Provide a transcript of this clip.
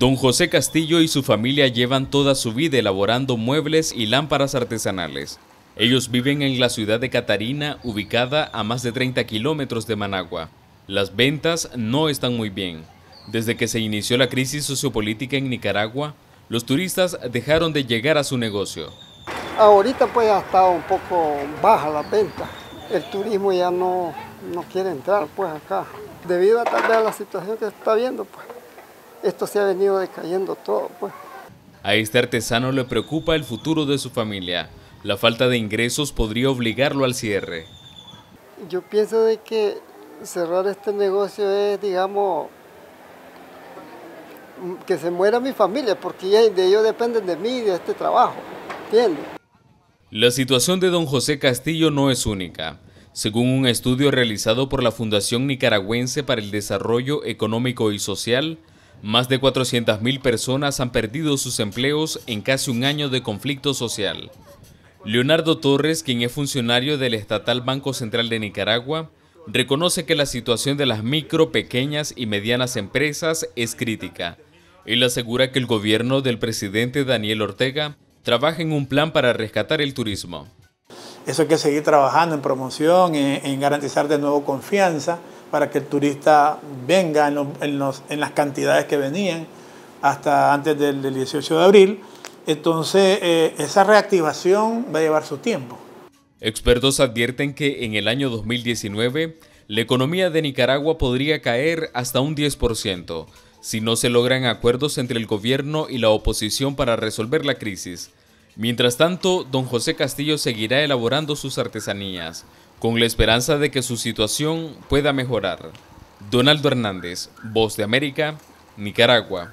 Don José Castillo y su familia llevan toda su vida elaborando muebles y lámparas artesanales. Ellos viven en la ciudad de Catarina, ubicada a más de 30 kilómetros de Managua. Las ventas no están muy bien. Desde que se inició la crisis sociopolítica en Nicaragua, los turistas dejaron de llegar a su negocio. Ahorita pues ha estado un poco baja la venta. El turismo ya no, no quiere entrar pues acá. Debido a tal vez a la situación que se está viendo pues esto se ha venido decayendo todo. Pues. A este artesano le preocupa el futuro de su familia. La falta de ingresos podría obligarlo al cierre. Yo pienso de que cerrar este negocio es, digamos, que se muera mi familia, porque de ellos dependen de mí y de este trabajo. ¿Entiendes? La situación de don José Castillo no es única. Según un estudio realizado por la Fundación Nicaragüense para el Desarrollo Económico y Social, más de 400.000 personas han perdido sus empleos en casi un año de conflicto social. Leonardo Torres, quien es funcionario del Estatal Banco Central de Nicaragua, reconoce que la situación de las micro, pequeñas y medianas empresas es crítica. Él asegura que el gobierno del presidente Daniel Ortega trabaja en un plan para rescatar el turismo. Eso hay que seguir trabajando en promoción, en, garantizar de nuevo confianza para que el turista venga en, las cantidades que venían hasta antes del, 18 de abril. Entonces, eh, esa reactivación va a llevar su tiempo. Expertos advierten que en el año 2019 la economía de Nicaragua podría caer hasta un 10% si no se logran acuerdos entre el gobierno y la oposición para resolver la crisis. Mientras tanto, don José Castillo seguirá elaborando sus artesanías, con la esperanza de que su situación pueda mejorar. Donaldo Hernández, Voz de América, Nicaragua.